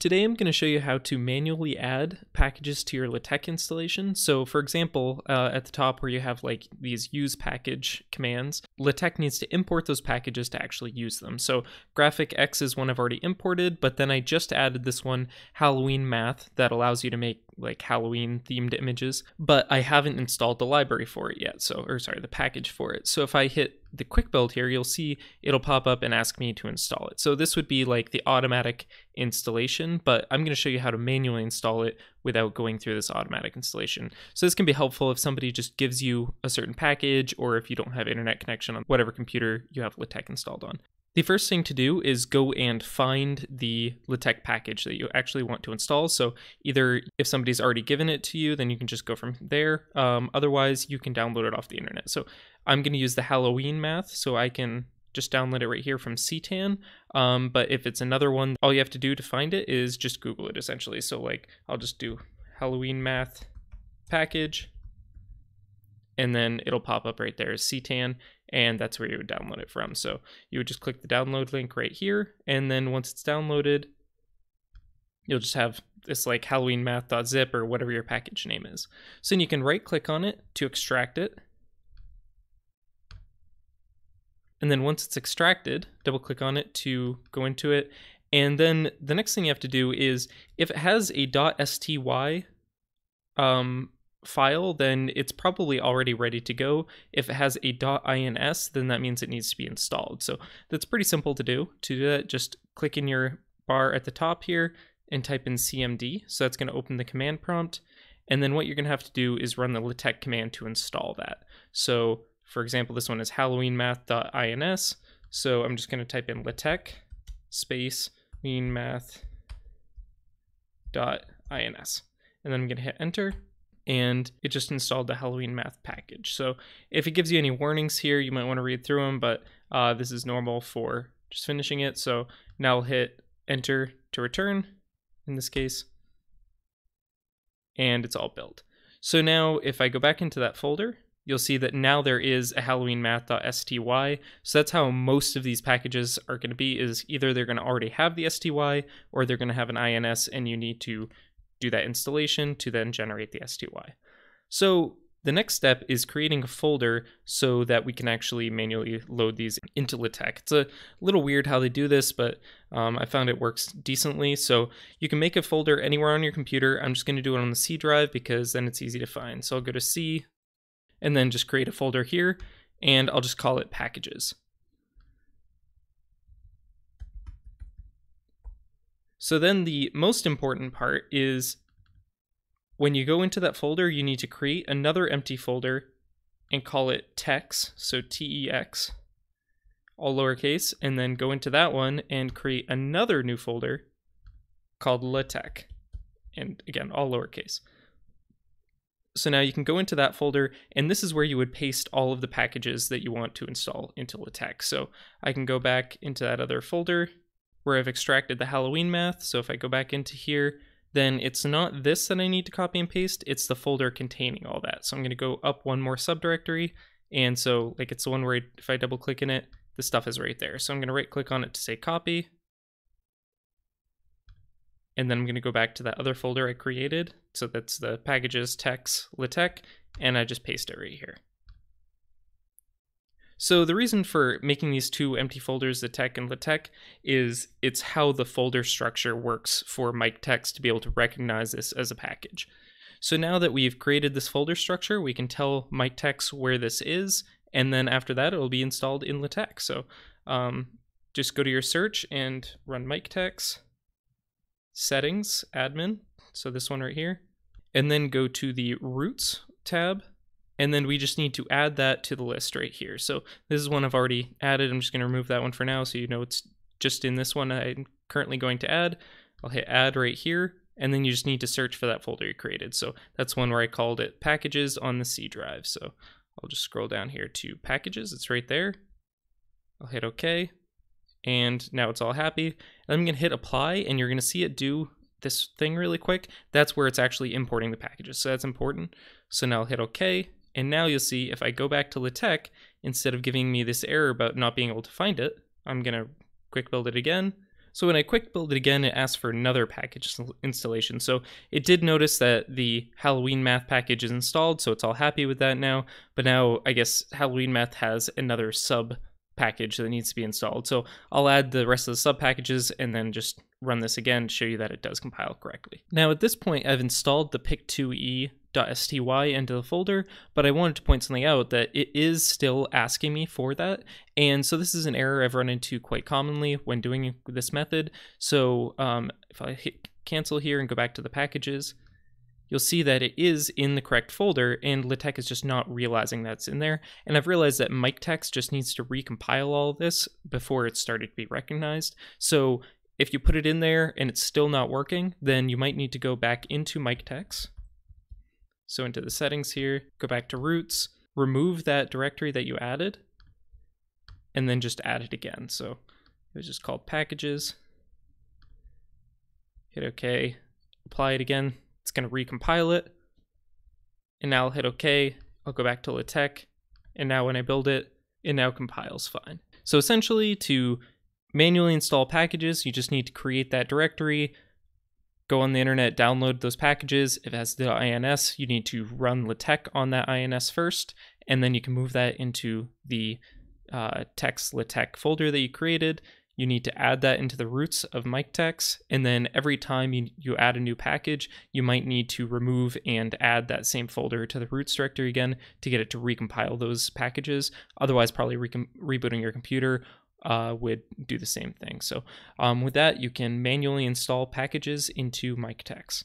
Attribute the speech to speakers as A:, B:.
A: Today I'm going to show you how to manually add packages to your LaTeX installation. So for example, uh, at the top where you have like these use package commands, LaTeX needs to import those packages to actually use them. So GraphicX is one I've already imported, but then I just added this one, Halloween Math, that allows you to make like Halloween themed images, but I haven't installed the library for it yet. So, or sorry, the package for it. So if I hit the quick build here, you'll see it'll pop up and ask me to install it. So this would be like the automatic installation, but I'm going to show you how to manually install it without going through this automatic installation. So this can be helpful if somebody just gives you a certain package or if you don't have internet connection on whatever computer you have LaTeX installed on. The first thing to do is go and find the LaTeX package that you actually want to install. So either if somebody's already given it to you, then you can just go from there. Um, otherwise, you can download it off the internet. So I'm going to use the Halloween math, so I can just download it right here from CTAN. Um, but if it's another one, all you have to do to find it is just Google it essentially. So like I'll just do Halloween math package and then it'll pop up right there as CTAN, and that's where you would download it from. So you would just click the download link right here, and then once it's downloaded, you'll just have this like Halloween math.zip or whatever your package name is. So then you can right click on it to extract it. And then once it's extracted, double click on it to go into it. And then the next thing you have to do is if it has a .sty um, file, then it's probably already ready to go. If it has a .ins, then that means it needs to be installed. So that's pretty simple to do. To do that, just click in your bar at the top here and type in cmd. So that's going to open the command prompt. And then what you're going to have to do is run the LaTeX command to install that. So for example, this one is halloweenmath.ins. So I'm just going to type in LaTeX space halloweenmath.ins. And then I'm going to hit enter and it just installed the Halloween math package. So if it gives you any warnings here, you might want to read through them, but uh, this is normal for just finishing it. So now I'll hit enter to return in this case, and it's all built. So now if I go back into that folder, you'll see that now there is a Halloween math.sty. So that's how most of these packages are going to be is either they're going to already have the STY or they're going to have an INS and you need to do that installation to then generate the STY. So the next step is creating a folder so that we can actually manually load these into LaTeX. It's a little weird how they do this, but um, I found it works decently. So you can make a folder anywhere on your computer. I'm just going to do it on the C drive because then it's easy to find. So I'll go to C and then just create a folder here and I'll just call it packages. So then the most important part is when you go into that folder, you need to create another empty folder and call it tex, so T-E-X, all lowercase, and then go into that one and create another new folder called LaTeX, and again, all lowercase. So now you can go into that folder, and this is where you would paste all of the packages that you want to install into LaTeX. So I can go back into that other folder, where I've extracted the Halloween math. So if I go back into here, then it's not this that I need to copy and paste, it's the folder containing all that. So I'm going to go up one more subdirectory. And so like it's the one where I, if I double click in it, the stuff is right there. So I'm going to right click on it to say copy. And then I'm going to go back to that other folder I created. So that's the packages tex LaTeX, and I just paste it right here. So the reason for making these two empty folders, the tech and LaTeX, is it's how the folder structure works for MiKTeX to be able to recognize this as a package. So now that we've created this folder structure, we can tell MiKTeX where this is, and then after that, it will be installed in LaTeX. So um, just go to your search and run MiKTeX, settings, admin, so this one right here, and then go to the roots tab and then we just need to add that to the list right here. So this is one I've already added. I'm just going to remove that one for now so you know it's just in this one I'm currently going to add. I'll hit add right here, and then you just need to search for that folder you created. So that's one where I called it packages on the C drive. So I'll just scroll down here to packages. It's right there. I'll hit OK. And now it's all happy. And I'm going to hit apply, and you're going to see it do this thing really quick. That's where it's actually importing the packages. So that's important. So now I'll hit OK and now you'll see if I go back to LaTeX, instead of giving me this error about not being able to find it, I'm going to quick build it again. So when I quick build it again, it asks for another package installation. So it did notice that the Halloween math package is installed, so it's all happy with that now. But now I guess Halloween math has another sub package that needs to be installed. So I'll add the rest of the sub packages and then just run this again to show you that it does compile correctly. Now at this point, I've installed the pict2e.sty into the folder, but I wanted to point something out that it is still asking me for that. And so this is an error I've run into quite commonly when doing this method. So um, if I hit cancel here and go back to the packages, you'll see that it is in the correct folder and LaTeX is just not realizing that's in there. And I've realized that MiKTeX just needs to recompile all this before it started to be recognized. So if you put it in there and it's still not working, then you might need to go back into MiKTeX. So into the settings here, go back to roots, remove that directory that you added, and then just add it again. So it was just called packages. Hit OK, apply it again, it's going to recompile it. And now I'll hit OK. I'll go back to LaTeX. And now when I build it, it now compiles fine. So essentially, to manually install packages, you just need to create that directory, go on the internet, download those packages. If it has the INS, you need to run LaTeX on that INS first, and then you can move that into the uh, tex LaTeX folder that you created you need to add that into the roots of MiKTeX. And then every time you, you add a new package, you might need to remove and add that same folder to the roots directory again to get it to recompile those packages. Otherwise, probably re rebooting your computer uh, would do the same thing. So um, with that, you can manually install packages into MiKTeX.